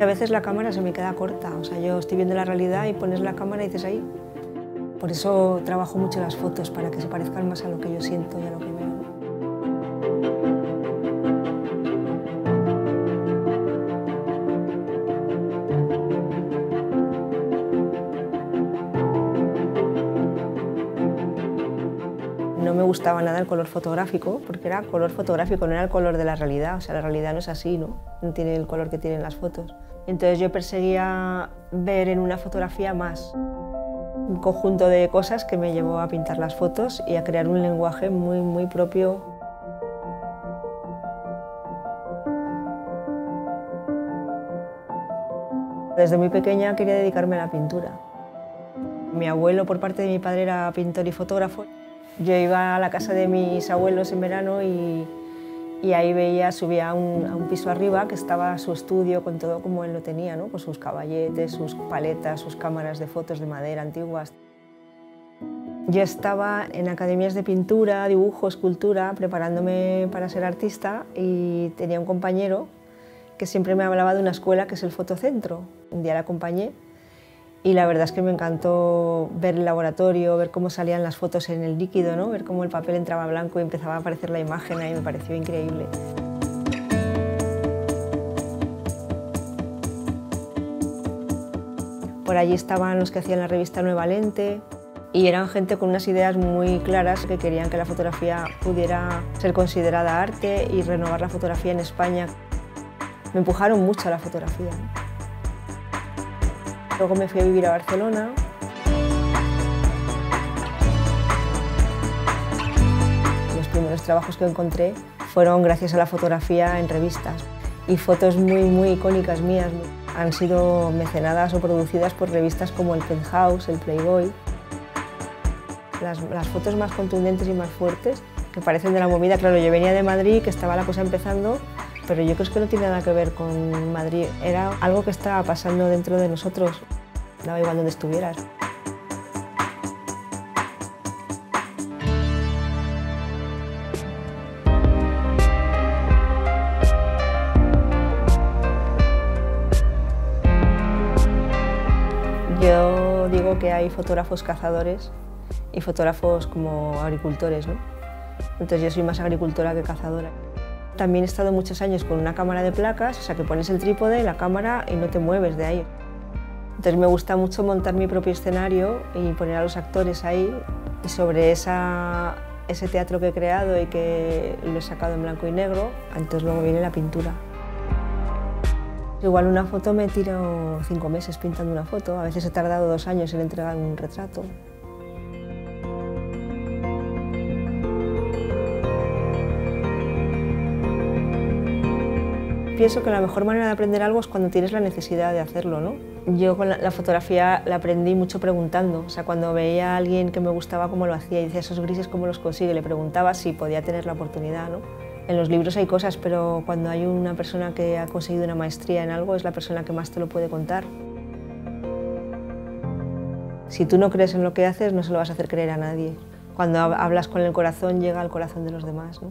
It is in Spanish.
A veces la cámara se me queda corta, o sea, yo estoy viendo la realidad y pones la cámara y dices ahí. Por eso trabajo mucho las fotos, para que se parezcan más a lo que yo siento y a lo que veo. No me gustaba nada el color fotográfico, porque era color fotográfico, no era el color de la realidad. O sea, la realidad no es así, ¿no? No tiene el color que tienen las fotos. Entonces yo perseguía ver en una fotografía más un conjunto de cosas que me llevó a pintar las fotos y a crear un lenguaje muy, muy propio. Desde muy pequeña quería dedicarme a la pintura. Mi abuelo, por parte de mi padre, era pintor y fotógrafo. Yo iba a la casa de mis abuelos en verano y, ahí veía, subía a un, piso arriba que estaba su estudio con todo como él lo tenía, ¿no? con sus caballetes, sus paletas, sus cámaras de fotos de madera antiguas. Yo estaba en academias de pintura, dibujo, escultura, preparándome para ser artista y tenía un compañero que siempre me hablaba de una escuela que es el Fotocentro. Un día la acompañé y la verdad es que me encantó ver el laboratorio, ver cómo salían las fotos en el líquido, ¿no? ver cómo el papel entraba blanco y empezaba a aparecer la imagen, ahí me pareció increíble. Por allí estaban los que hacían la revista Nueva Lente y eran gente con unas ideas muy claras que querían que la fotografía pudiera ser considerada arte y renovar la fotografía en España. Me empujaron mucho a la fotografía. Luego me fui a vivir a Barcelona. Los primeros trabajos que encontré fueron gracias a la fotografía en revistas y fotos muy, muy icónicas mías. Han sido mecenadas o producidas por revistas como el Penthouse, el Playboy. Las, las fotos más contundentes y más fuertes que parecen de la movida, claro, yo venía de Madrid, que estaba la cosa empezando, pero yo creo que no tiene nada que ver con Madrid, era algo que estaba pasando dentro de nosotros, daba igual donde estuvieras. Yo digo que hay fotógrafos cazadores y fotógrafos como agricultores, ¿no? Entonces yo soy más agricultora que cazadora. También he estado muchos años con una cámara de placas, o sea que pones el trípode, la cámara y no te mueves de ahí. Entonces me gusta mucho montar mi propio escenario y poner a los actores ahí y sobre esa, ese teatro que he creado y que lo he sacado en blanco y negro, entonces luego viene la pintura. Igual una foto me tiro cinco meses pintando una foto, a veces he tardado dos años en entregar un retrato. Pienso que la mejor manera de aprender algo es cuando tienes la necesidad de hacerlo. ¿no? Yo con la, fotografía la aprendí mucho preguntando. O sea, cuando veía a alguien que me gustaba cómo lo hacía y decía esos grises cómo los consigue, le preguntaba si podía tener la oportunidad. ¿no? En los libros hay cosas, pero cuando hay una persona que ha conseguido una maestría en algo es la persona que más te lo puede contar. Si tú no crees en lo que haces, no se lo vas a hacer creer a nadie. Cuando hablas con el corazón, llega al corazón de los demás. ¿no?